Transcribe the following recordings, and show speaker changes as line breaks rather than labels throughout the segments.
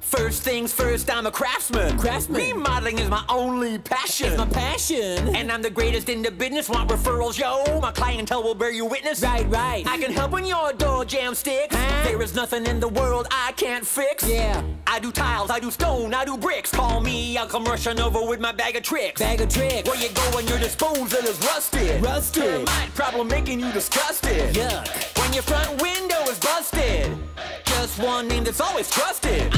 First things first, I'm a craftsman.
Craftsman.
Remodeling is my only passion.
It's my passion.
And I'm the greatest in the business. Want referrals, yo? My clientele will bear you witness.
Right, right.
I can help when your door jamb sticks.
Huh?
There is nothing in the world I can't fix.
Yeah.
I do tiles, I do stone, I do bricks. Call me, I'll come rushing over with my bag of tricks.
Bag of tricks.
Where you go when your disposal is rusted?
Rusted.
Termite problem making you disgusted.
Yuck.
When your front window is busted. Just one name that's always trusted.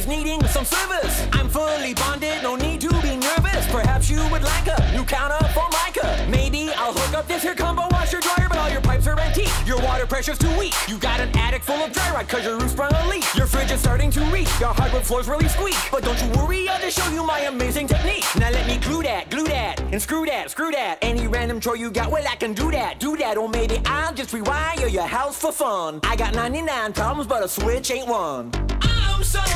Is needing some service. I'm fully bonded, no need to be nervous. Perhaps you would like a new counter for Micah. Maybe I'll hook up this here combo washer dryer, but all your pipes are antique. Your water pressure's too weak. You got an attic full of dry rot cause your roof sprung a leak. Your fridge is starting to reek. Your hardwood floors really squeak. But don't you worry, I'll just show you my amazing technique. Now let me glue that, glue that, and screw that, screw that. Any random chore you got, well I can do that, do that. Or maybe I'll just rewire your house for fun. I got 99 problems, but a switch ain't one.
I'm so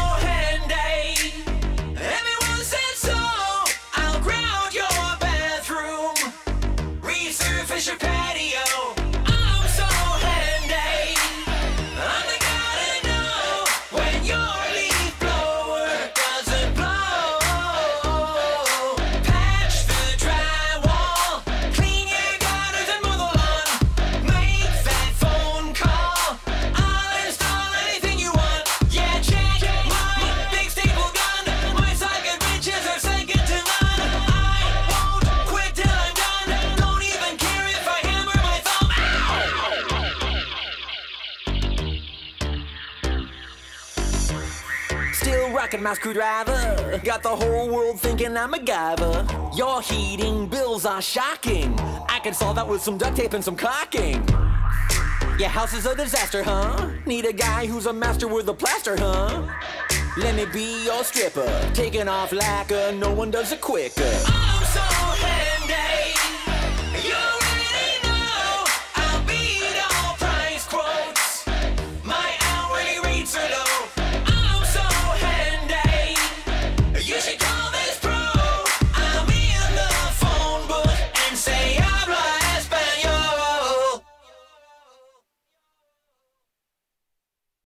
Still rocking my screwdriver. Got the whole world thinking I'm a MacGyver. Your heating bills are shocking. I can solve that with some duct tape and some caulking. Your house is a disaster, huh? Need a guy who's a master with a plaster, huh? Let me be your stripper. Taking off lacquer, no one does it quicker.